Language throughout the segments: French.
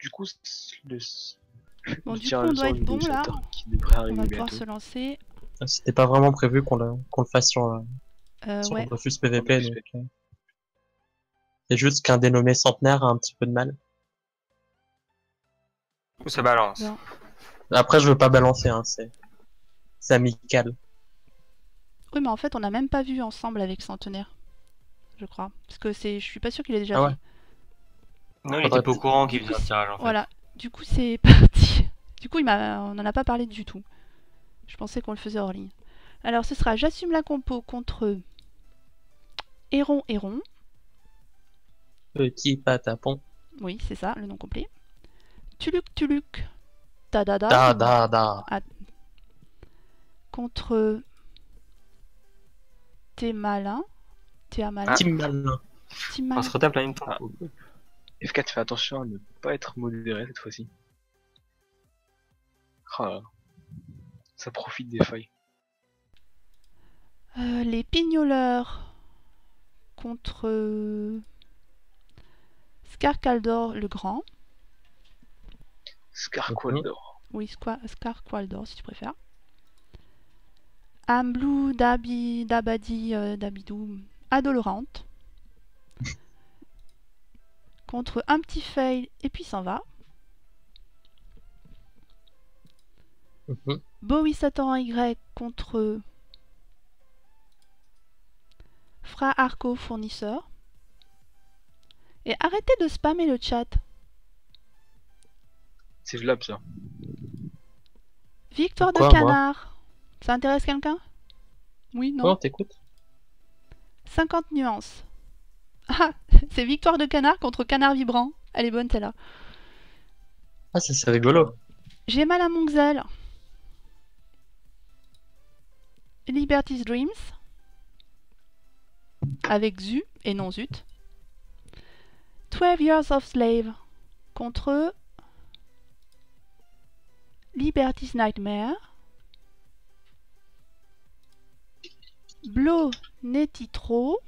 Du coup, le. Bon, du coup, on doit être du bon, là. On va pouvoir bientôt. se lancer. C'était pas vraiment prévu qu'on le, fasse sur, euh, Euh, sur ouais. le refus PVP. Donc, euh, C'est juste qu'un dénommé centenaire a un petit peu de mal. Ou ça balance. Non. Après, je veux pas balancer, hein, c'est c'est amical. Oui, mais en fait, on n'a même pas vu ensemble avec Centenaire. Je crois. Parce que c'est, je suis pas sûr qu'il ait déjà Ah ouais. fait. Non, il était pas au courant qu'il faisait un tirage en fait. Voilà. Du coup, c'est parti. Du coup, il m'a... on n'en a pas parlé du tout. Je pensais qu'on le faisait hors ligne. Alors, ce sera J'assume la compo contre Héron Héron. Petit patapon. Oui, c'est ça, le nom complet. Tuluc Tuluc. Tadada. Da da da. Contre T'es malin. T'es à malin. Ah. Team malin. T'es On se retape la même temps. Ah. F4 fais attention à ne pas être modéré cette fois-ci. Ah. Ça profite des failles. Euh, les pignoleurs contre euh, Scarcaldor le Grand. Scarqualdor. Oui, Scarqualdor si tu préfères. Amblou Dabi Dabadi euh, Dabidou Adolorante. Contre un petit fail et puis s'en va. Mhm. Bowie Satan Y contre Fra Arco fournisseur. Et arrêtez de spammer le chat. C'est jouable ça. Victoire Pourquoi, de canard. Ça intéresse quelqu'un? Oui, non Non, t'écoutes 50 nuances. Ah, c'est victoire de canard contre canard vibrant. Elle est bonne celle-là. Ah, ça c'est rigolo. J'ai mal à mon xel. Liberty's Dreams. Avec Zu et non Zut. 12 Years of Slave contre Liberty's Nightmare. Blow Netitro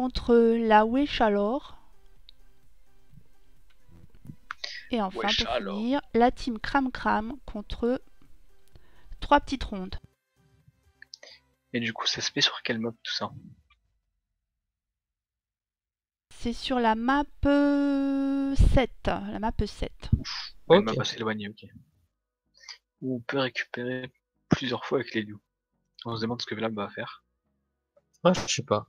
contre la Wechalor. Et enfin, pour finir, la team Cram Cram contre trois petites rondes. Et du coup, ça se fait sur quel map tout ça? C'est sur la map euh, 7. La map 7. Ouais, Ok. map assez éloigné, ok. Où on peut récupérer plusieurs fois avec les loups. On se demande ce que Vlad va faire. Ouais, je sais pas.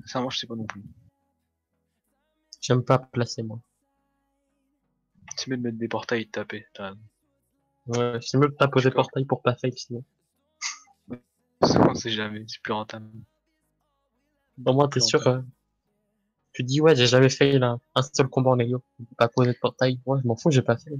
Sincèrement, je sais pas non plus. J'aime pas placer moi. C'est mieux de mettre des portails et de taper. Ouais, c'est mieux de pas poser D'accord. portail pour pas fail sinon. On sait jamais, c'est plus rentable. Au moins, t'es sûr. euh, Tu dis, ouais, j'ai jamais fait là, un seul combat en Elio. Pas poser de portail. Moi, je m'en fous, j'ai pas fait.